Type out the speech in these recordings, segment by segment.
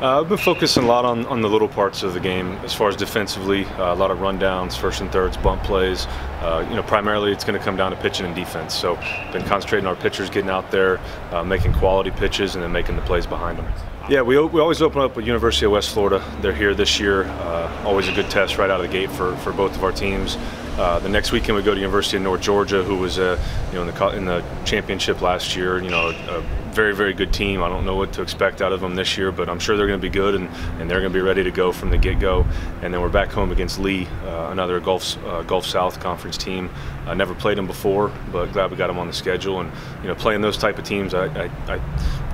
Uh, I've been focusing a lot on, on the little parts of the game as far as defensively, uh, a lot of rundowns, first and thirds, bump plays. Uh, you know, primarily it's going to come down to pitching and defense. So, been concentrating our pitchers getting out there, uh, making quality pitches, and then making the plays behind them. Yeah, we, we always open up with University of West Florida. They're here this year. Uh, always a good test right out of the gate for, for both of our teams. Uh, the next weekend we go to University of North Georgia, who was uh, you know in the in the championship last year. You know, a, very very good team. I don't know what to expect out of them this year, but I'm sure they're going to be good and, and they're going to be ready to go from the get go. And then we're back home against Lee, uh, another Gulf uh, Gulf South Conference team. I never played them before, but glad we got them on the schedule. And you know, playing those type of teams, I, I, I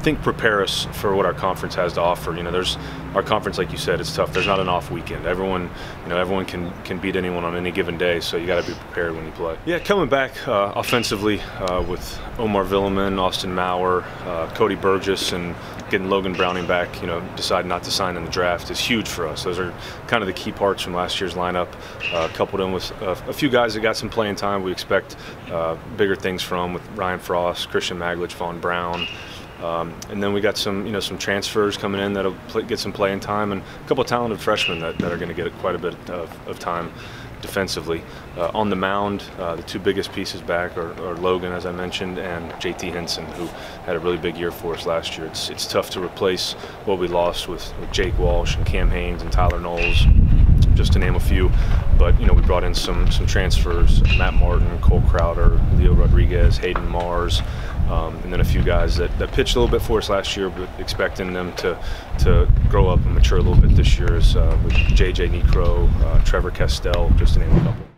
think prepare us for what our conference has to offer. You know, there's our conference, like you said, it's tough. There's not an off weekend. Everyone, you know, everyone can can beat anyone on any given day. So you got to be prepared when you play. Yeah, coming back uh, offensively uh, with Omar Villeman, Austin Maurer, uh, Cody Burgess, and getting Logan Browning back. You know, decided not to sign in the draft is huge for us. Those are kind of the key parts from last year's lineup. Uh, coupled in with a few guys that got some playing time. We expect uh, bigger things from with Ryan Frost, Christian Maglich, Vaughn Brown. Um, and then we got some, you know, some transfers coming in that'll play, get some playing time, and a couple of talented freshmen that, that are going to get quite a bit of, of time defensively. Uh, on the mound, uh, the two biggest pieces back are, are, Logan, as I mentioned, and JT Henson, who had a really big year for us last year. It's, it's tough to replace what we lost with, with Jake Walsh and Cam Hanes and Tyler Knowles just to name a few. But you know, we brought in some some transfers: Matt Martin, Cole Crowder, Leo Rodriguez, Hayden Mars, um, and then a few guys that, that pitched a little bit for us last year, but expecting them to to grow up and mature a little bit this year is uh, with JJ Niekro, uh, Trevor Castell, just to name a couple.